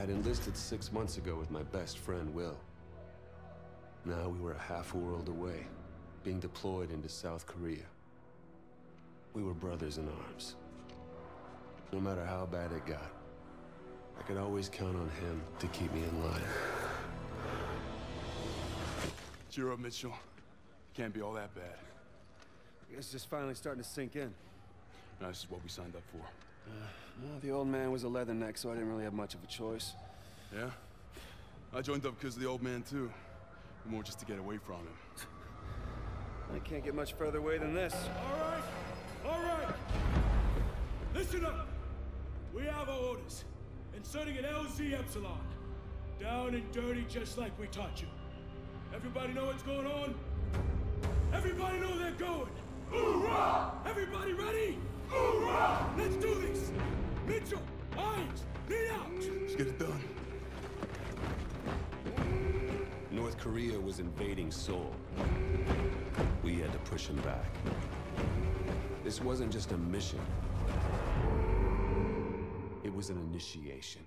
had enlisted six months ago with my best friend, Will. Now we were a half world away, being deployed into South Korea. We were brothers in arms. No matter how bad it got, I could always count on him to keep me in line. Cheer up, Mitchell. Can't be all that bad. It's just finally starting to sink in. No, this is what we signed up for. Uh, well, the old man was a leatherneck, so I didn't really have much of a choice. Yeah? I joined up because of the old man, too. More just to get away from him. I can't get much further away than this. All right, all right. Listen up. We have our orders. Inserting an LZ Epsilon. Down and dirty just like we taught you. Everybody know what's going on? Everybody know they're going. Korea was invading Seoul. We had to push him back. This wasn't just a mission. It was an initiation.